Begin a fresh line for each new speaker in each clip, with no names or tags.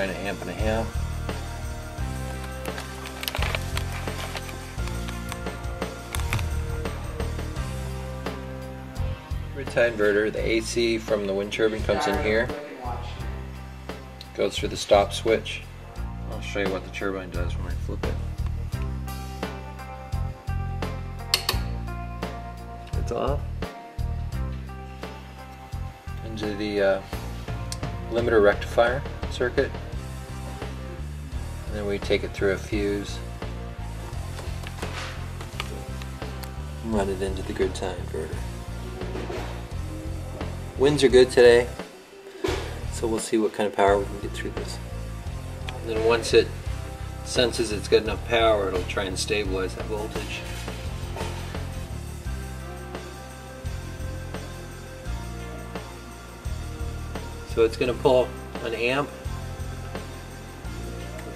Let's try an amp and a half. Tie inverter, the AC from the wind turbine comes in here, goes through the stop switch. I'll show you what the turbine does when I flip it. It's off. Into the uh, limiter rectifier circuit. And then we take it through a fuse. and Run it into the grid tie inverter. Winds are good today, so we'll see what kind of power we can get through this. And then once it senses it's got enough power, it'll try and stabilize that voltage. So it's going to pull an amp,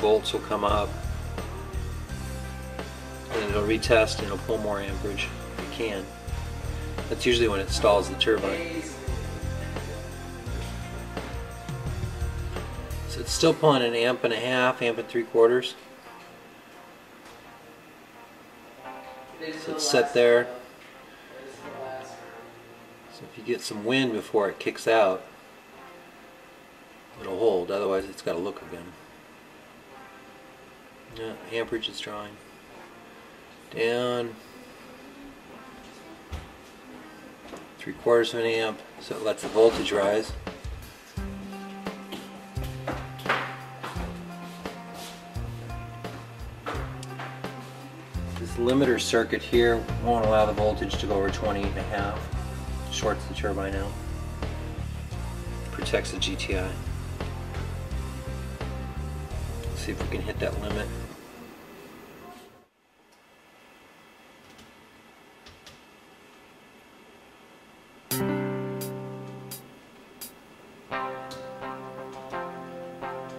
volts will come up, and it'll retest and it'll pull more amperage if it can. That's usually when it stalls the turbine. So it's still pulling an amp and a half, amp and three quarters. So it's set there. So if you get some wind before it kicks out, it'll hold, otherwise it's got to look again. Yeah, amperage is drawing. Down. Three quarters of an amp, so it lets the voltage rise. This limiter circuit here won't allow the voltage to go over 20 and a half. Shorts the turbine out. Protects the GTI. See if we can hit that limit.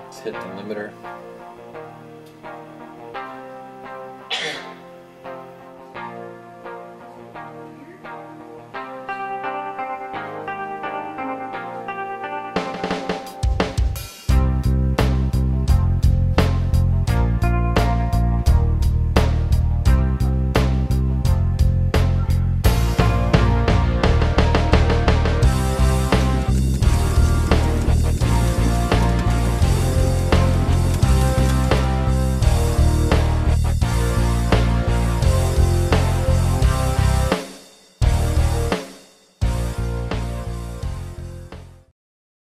Let's hit the limiter.